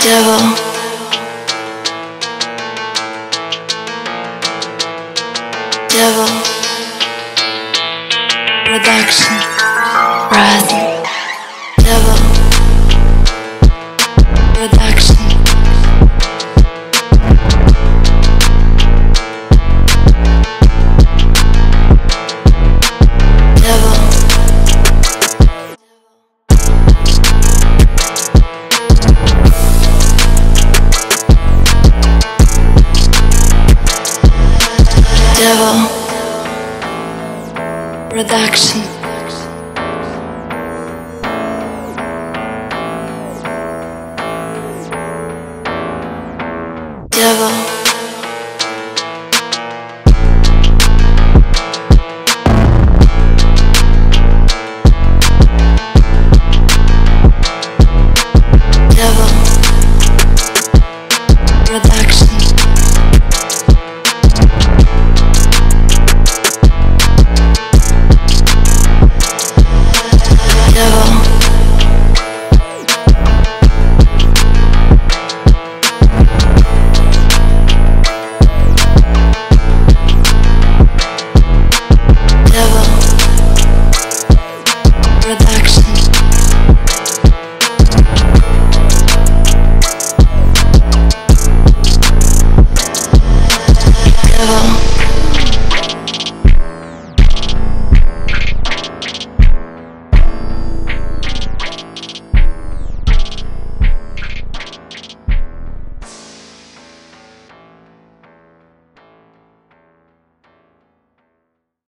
Devil. Devil. Production. Rising. Production.